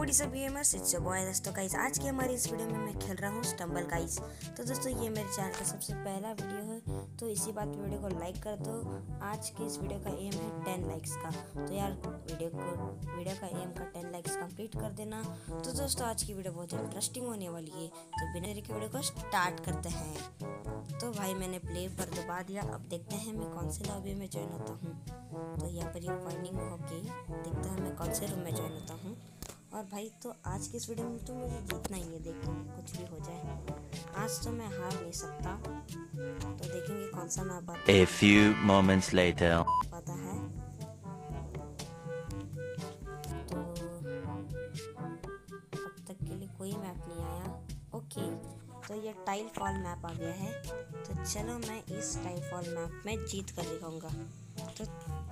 बड़ी सब gamers it's boy दोस्तों गाइस आज की हमारी इस वीडियो में मैं खेल रहा हूँ स्टम्बल गाइस तो दोस्तों, ये मेरे चैनल का सबसे पहला वीडियो है। तो इसी बात पे वीडियो को लाइक कर दो। आज के इस वीडियो का एम है टेन लाइक्स का। तो यार वीडियो को वीडियो का एम का टेन लाइक्स कंप्लीट कर देना। तो दोस्तों, आज की वीडियो बहुत इंटरेस्टिंग होने वाली है। तो बिना देरी के वीडियो को स्टार्ट करते हैं। तो भाई, मैंने प्ले पर दबा दिया। अब देखते हैं मैं कौन से लॉबी में ज्वाइन होता हूँ। तो यहाँ पर ये फाइंडिंग होगी देखते हैं मैं कौन से रूम में ज्वाइन होता हूँ। और भाई तो आज की इस वीडियो में तो मुझे जीतना ही है देखो कुछ भी हो जाए आज तो मैं हार नहीं सकता। तो देखेंगे कौन सा मैप आता A few moments later. पता है। तो अब तक के लिए कोई मैप नहीं आया। ओके तो ये टाइल फॉल मैप आ गया है। तो चलो मैं इस टाइल फॉल मैप में जीत कर दिखाऊँगा।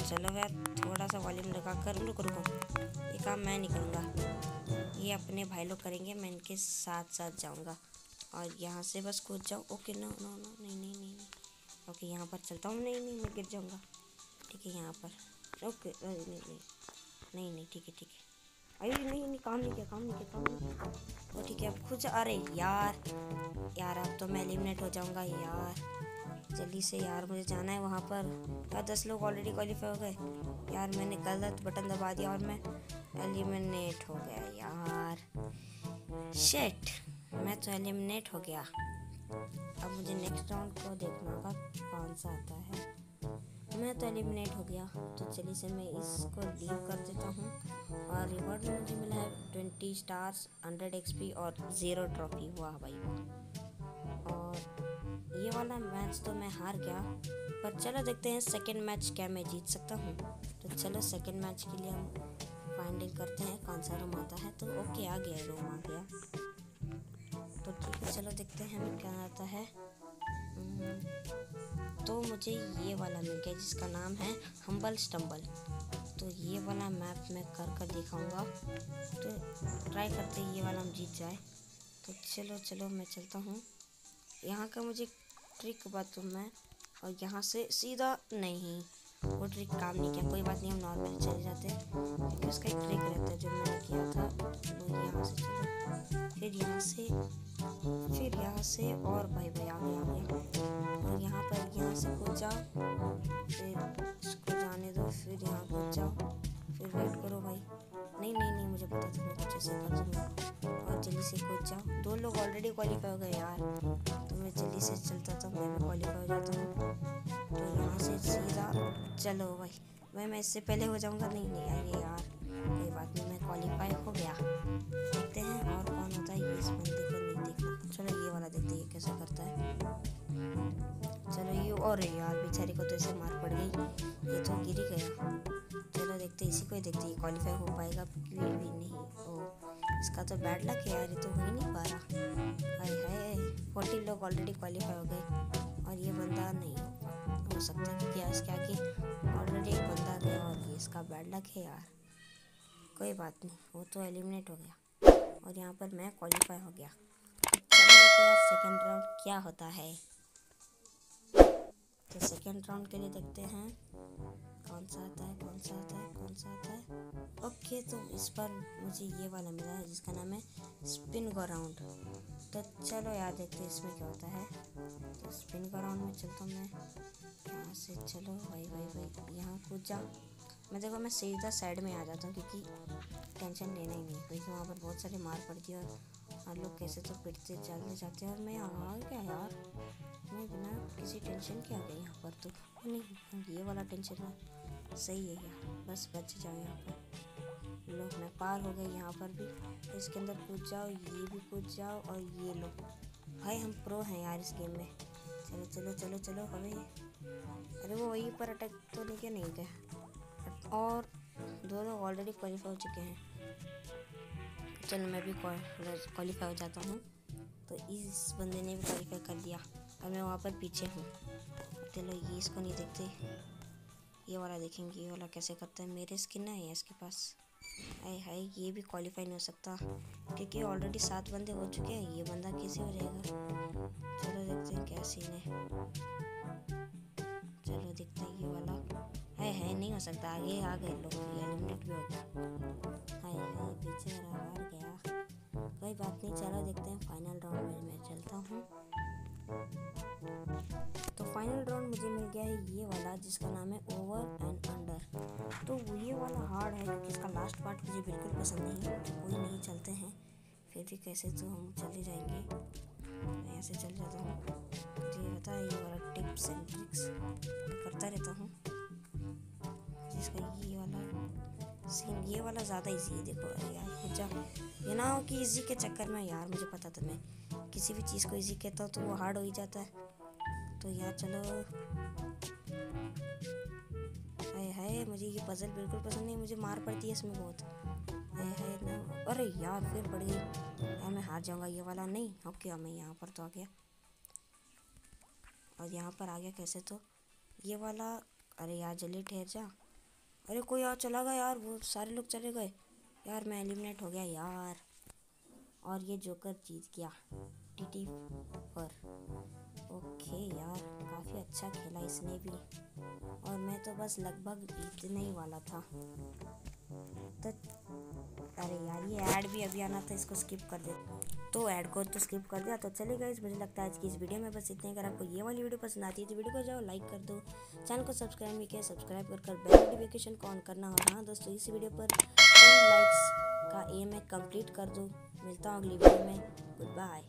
चलो यार थोड़ा सा वॉल्यूम लगा कर रुको रुको। ये काम मैं नहीं करूँगा। ये अपने भाई लोग करेंगे, मैं इनके साथ साथ जाऊँगा। और यहाँ से बस कूद जाओ। ओके नो नो नो नहीं नहीं नहीं नहीं। ओके यहाँ पर चलता हूँ। नहीं नहीं, मैं गिर जाऊँगा। ठीक है, यहाँ पर। ओके नहीं नहीं। नहीं नहीं, ठीक है ठीक है। अरे, नहीं नहीं, काम नहीं किया, काम नहीं किया, काम नहीं किया। ठीक है, अब खुद अरे, यार यार, अब तो मैं एलिमिनेट हो जाऊँगा, यार। जल्दी से यार, मुझे जाना है वहाँ पर। यार दस लोग ऑलरेडी क्वालिफाई हो गए? यार, मैंने गलत बटन दबा दिया और मैं एलिमिनेट हो गया यार। शेट मैं तो एलिमिनेट हो गया। अब मुझे नेक्स्ट राउंड को देखना होगा कौन सा आता है। मैं तो एलिमिनेट हो गया तो चलिए से मैं इसको लीव कर देता हूँ। और रिवॉर्ड मुझे मिला है ट्वेंटी स्टार्स हंड्रेड एक्सपी और ज़ीरो ट्रॉफी हुआ भाई। वाला मैच तो मैं हार गया पर चलो देखते हैं सेकंड मैच क्या मैं जीत सकता हूँ। तो चलो सेकंड मैच के लिए हम फाइंडिंग करते हैं कौन सा रूम आता है तो ओके आ गया रूम आ गया। तो ठीक है चलो देखते हैं हमें क्या आता है। हम्म, तो मुझे ये वाला मिल गया जिसका नाम है हम्बल स्टम्बल तो ये वाला मैप मैं कर कर दिखाऊँगा। तो ट्राई करते ये वाला हम जीत जाए। तो चलो चलो मैं चलता हूँ। यहाँ का मुझे ट्रिक बताऊँ मैं और यहाँ से सीधा नहीं। वो ट्रिक काम नहीं किया, कोई बात नहीं, हम नॉर्मल चले जाते हैं। क्योंकि उसका एक ट्रिक रहता है जो मैंने किया था, वो यहाँ से चला। फिर यहाँ से, फिर यहाँ से और भाई भाई आगे आगे। और यहाँ पर यहाँ से कूद जाओ फिर इसको जाने दो, फिर यहाँ कूद जाओ फिर वेट करो भाई। नहीं नहीं नहीं, मुझे पता था मैं कुछ ऐसे और जल्दी से कूद जाओ दो लोग ऑलरेडी क्वालिफाई हो गए यार। तो से चलता था मैं भी क्वालिफाई हो। जाता हूँ तो यहाँ से सीधा चलो भाई। मैं मैं इससे पहले हो जाऊँगा? नहीं नहीं आइए यार कोई बात नहीं, मैं क्वालिफाई हो गया। देखते हैं और कौन होता है ये इस बंदे को नहीं देखना। चलो ये वाला देखते हैं कैसे करता है। चलो ये और यार, बेचारे को तो ऐसे मार पड़ गई। ये तो गिर ही गया। चलो देखते इसी को ही देखते क्वालिफाई हो पाएगा। भी भी नहीं। ओ इसका तो बैड लक है यार, ये तो हो ही नहीं पा रहा। फोर्टी लोग ऑलरेडी क्वालिफाई हो गए और ये बंदा नहीं हो, सकता क्योंकि इसके आगे ऑलरेडी एक बंदा गया और ये इसका बैड लक है यार। कोई बात नहीं वो तो एलिमिनेट हो गया। और यहाँ पर मैं क्वालिफाई हो गया। सेकेंड राउंड क्या होता है? तो सेकेंड राउंड के लिए देखते हैं। कौन सा आता है कौन सा आता है कौन सा आता है? ओके तो इस पर मुझे ये वाला मिला है जिसका नाम है स्पिन गो राउंड तो चलो यार देखते इसमें क्या होता है। तो स्पिन गो राउंड में चलता हूँ मैं। यहाँ से चलो भाई भाई भाई यहाँ कूद जाओ मैं देखो, मैं सीधा साइड में आ जाता हूँ क्योंकि टेंशन लेना ही नहीं क्योंकि वहाँ पर बहुत सारी मार पड़ती है और लोग कैसे तो पिटते चलते जाते हैं। और मैं आ गया यार? मैं बिना किसी टेंशन के आ गया यहाँ पर तो। नहीं, ये वाला टेंशन है सही है यार। बस बच जाओ यहाँ पर। लो मैं पार हो गए यहाँ पर भी। इसके अंदर कूद जाओ, ये भी कूद जाओ और ये लो। भाई हम प्रो हैं यार इस गेम में। चलो चलो चलो चलो, हमें अरे वो वहीं पर अटक तो नहीं क्या, नहीं गया और दो लोग ऑलरेडी क्वालिफाई हो चुके हैं। चलो, मैं भी क्वालिफाई हो जाता हूँ। तो इस बंदे ने भी क्वालिफाई कर दिया। और मैं वहाँ पर पीछे हूँ। चलो, ये इसको नहीं देखते। ये वाला देखेंगे, ये वाला कैसे करता है। मेरे स्किन है इसके पास? हाय हाय, ये भी क्वालिफाई नहीं हो सकता। क्योंकि ऑलरेडी सात बंदे हो चुके हैं, ये बंदा कैसे हो जाएगा? चलो देखते हैं क्या सीन है। चलो देखते हैं ये वाला। है है नहीं हो सकता, आगे आ गए लोग एलिमिनेट भी हो गया। हाय हाय बेचारा हार गया। कोई बात नहीं, चलो देखते हैं फाइनल राउंड में, मैं चलता हूँ। फाइनल राउंड मुझे मिल गया है ये वाला, जिसका नाम है ओवर एंड अंडर तो ये वाला हार्ड है, क्योंकि इसका लास्ट पार्ट मुझे बिल्कुल पसंद नहीं है तो कोई नहीं चलते हैं। फिर भी कैसे तो हम चले जाएँगे। मैं ऐसे चल जाता हूँ। मुझे ये पता है ये वाला टिप्स एंड ट्रिक्स करता रहता हूँ। जिसका ये वाला सीन ये वाला ज़्यादा इजी है। देखो यार खुद जा। ये ना हो कि ईजी के चक्कर में, यार, मुझे पता था मैं, किसी भी चीज़ को ईजी कहता हूँ तो वो हार्ड हो ही जाता है। तो यार चलो। हाय हाय, मुझे ये पजल बिल्कुल पसंद नहीं, मुझे मार पड़ती है इसमें बहुत। हाय हाय ना अरे यार, फिर पड़। गई मैं हार जाऊँगा, ये वाला नहीं। अब क्या मैं यहाँ पर तो आ गया। और यहाँ पर आ गया कैसे तो? ये वाला, अरे यार, जल्दी ठहर जा। अरे कोई और चला गया यार, वो सारे लोग चले गए। यार, मैं एलिमिनेट हो गया यार। और ये जोकर जीत गया। टी पर। ओके यार, काफ़ी अच्छा खेला इसने भी। और मैं तो बस लगभग जीतने ही वाला था। तो अरे यार, ये ऐड भी अभी आना था, इसको स्किप कर दे। तो ऐड को तो स्किप कर दिया तो चलेगा इस मुझे लगता है आज की इस वीडियो में बस इतने अगर आपको ये वाली वीडियो पसंद आती है तो वीडियो को जाओ लाइक कर दो। चैनल को सब्सक्राइब भी किया सब्सक्राइब कर कर बेल नोटिफिकेशन को ऑन करना। और हाँ दोस्तों, इस वीडियो पर लाइक्स का एम है कंप्लीट कर दो। मिलता हूँ अगली वीडियो में। Good bye